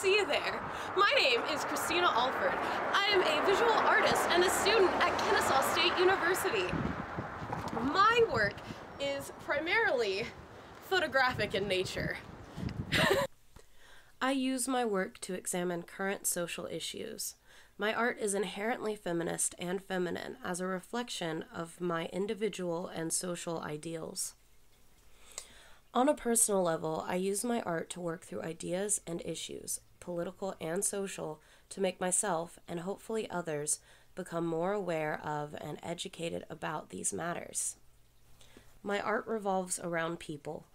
See you there. My name is Christina Alford. I am a visual artist and a student at Kennesaw State University. My work is primarily photographic in nature. I use my work to examine current social issues. My art is inherently feminist and feminine as a reflection of my individual and social ideals. On a personal level, I use my art to work through ideas and issues, political and social, to make myself and hopefully others become more aware of and educated about these matters. My art revolves around people.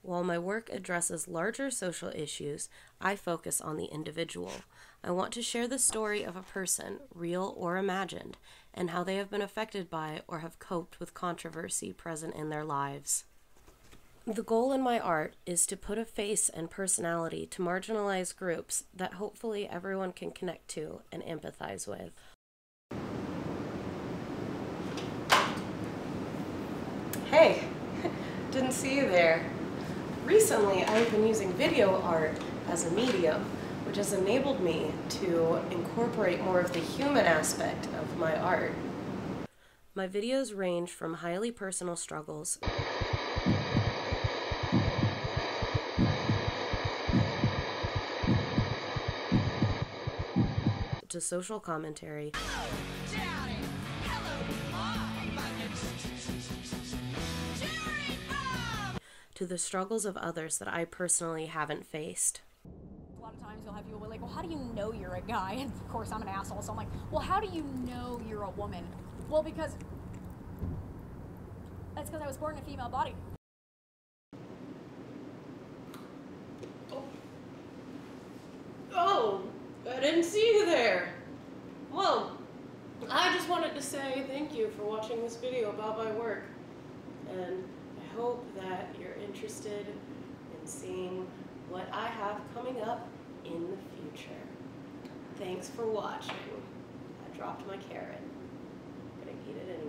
While my work addresses larger social issues, I focus on the individual. I want to share the story of a person, real or imagined, and how they have been affected by or have coped with controversy present in their lives. The goal in my art is to put a face and personality to marginalized groups that hopefully everyone can connect to and empathize with. Hey, didn't see you there. Recently, I've been using video art as a medium, which has enabled me to incorporate more of the human aspect of my art. My videos range from highly personal struggles to social commentary to the struggles of others that I personally haven't faced. A lot of times you'll have people be like, well, how do you know you're a guy? And of course, I'm an asshole, so I'm like, well, how do you know you're a woman? Well, because that's because I was born in a female body. I didn't see you there. Well, I just wanted to say thank you for watching this video about my work. And I hope that you're interested in seeing what I have coming up in the future. Thanks for watching. I dropped my carrot. I'm gonna eat it anyway.